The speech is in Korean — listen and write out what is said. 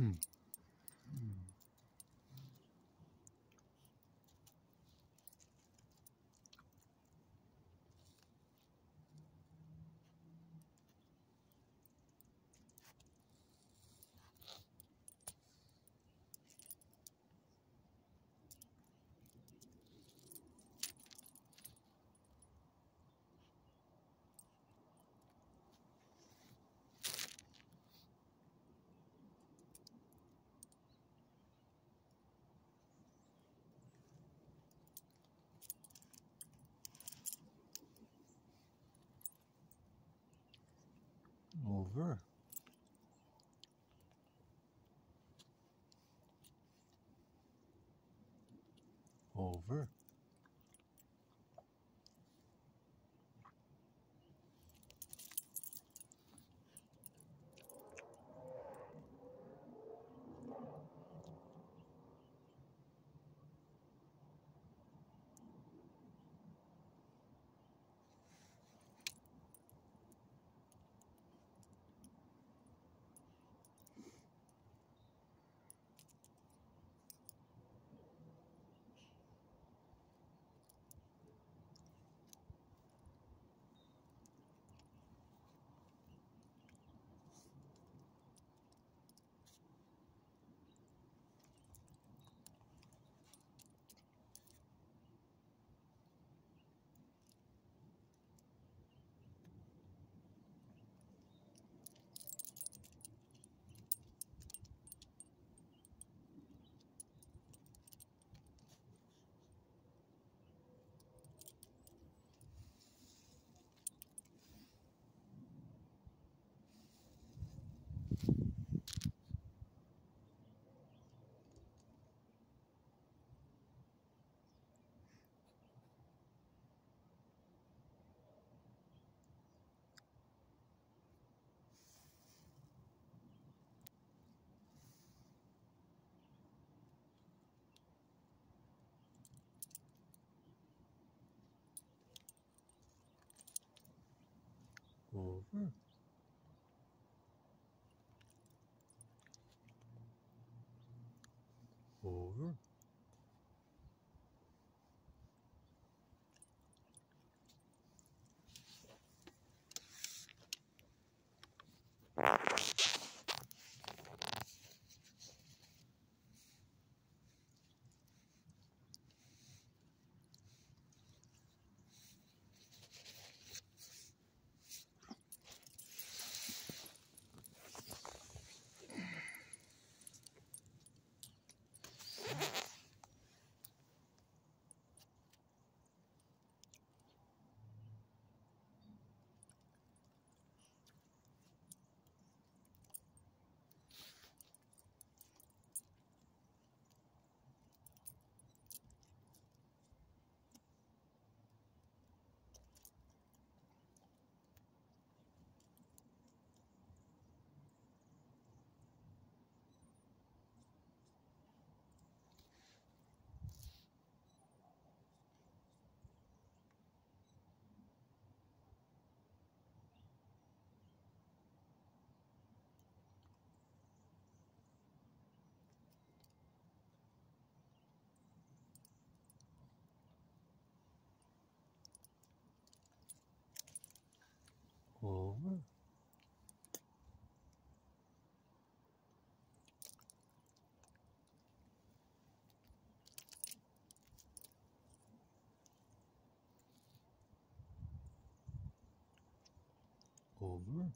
음. Over. Over over over over were